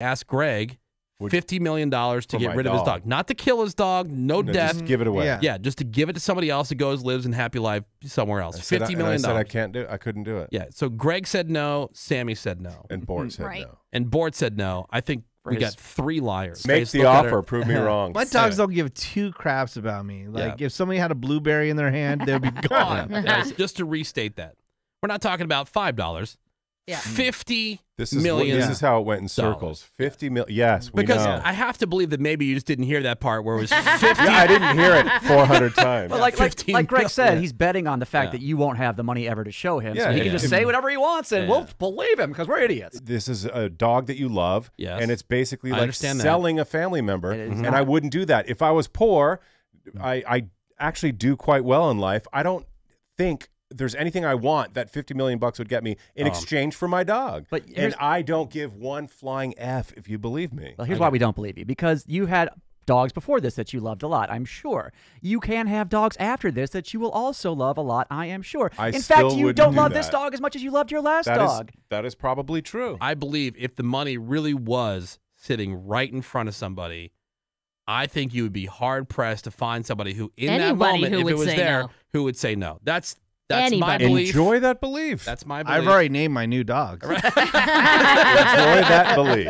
ask Greg fifty million dollars to get my rid of his dog. dog, not to kill his dog, no, No, death. just give it away. Yeah. yeah, just to give it to somebody else who goes lives in happy life somewhere else. I said, Fifty I million said I dollars. can't do. It. I couldn't do it. Yeah. So Greg said no. Sammy said no. And Bort mm-hmm. said Right. no. And Bort said no. I think we got three liars. Make Face, the offer. Prove me wrong. My dogs don't give two craps about me. Like Yeah. if somebody had a blueberry in their hand, they'd be gone. Yeah, just to restate that, we're not talking about five dollars. Yeah. Hmm. Fifty This is million this is how it went in circles. Fifty mil. Yes, we because know. I have to believe that maybe you just didn't hear that part where it was fifty. yeah, I didn't hear it four hundred times. But like, like, like Greg said, million. he's betting on the fact Yeah. that you won't have the money ever to show him. so Yeah, he can just say whatever he wants and Yeah. we'll believe him because we're idiots. this is a dog that you love, Yes. and it's basically I like understand that. selling a family member. It is And. I wouldn't do that if I was poor. I I actually do quite well in life. I don't think there's anything I want that 50 million bucks would get me in Um, exchange for my dog. but and I don't give one flying f if you believe me. Well, here's why we don't believe you because you had dogs before this that you loved a lot, I'm sure. You can have dogs after this that you will also love a lot, I am sure. I In fact, you don't do love this dog as much as you loved your last That is dog. that is probably true. I believe if the money really was sitting right in front of somebody, I think you would be hard pressed to find somebody who, in that moment, if it was there, no. who would say no. That's that's my Anybody. belief. Enjoy that belief. That's my belief. I've already named my new dogs. Enjoy that belief.